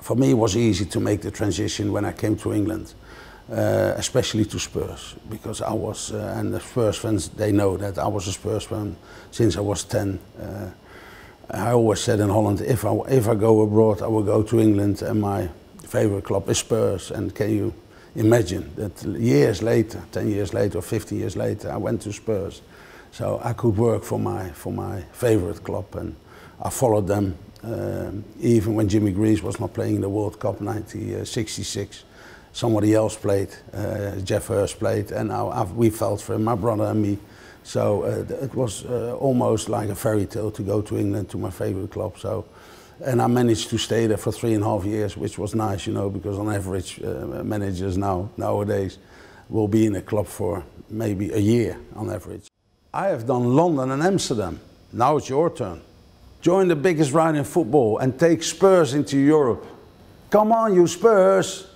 for me, it was easy to make the transition when I came to England, uh, especially to Spurs, because I was, uh, and the Spurs fans, they know that I was a Spurs fan since I was 10. Uh, I always said in Holland, if I, if I go abroad, I will go to England, and my favorite club is Spurs. And can you imagine that years later, 10 years later, or 50 years later, I went to Spurs. So I could work for my, for my favorite club, and I followed them um, even when Jimmy Greaves was not playing in the World Cup 1966, somebody else played, uh, Geoff Hurst played, and I, we felt for him, my brother and me. So uh, it was uh, almost like a fairy tale to go to England to my favorite club. So, and I managed to stay there for three and a half years, which was nice, you know, because on average, uh, managers now nowadays will be in a club for maybe a year on average. I have done London and Amsterdam. Now it's your turn. Join the biggest ride in football and take Spurs into Europe. Come on, you Spurs!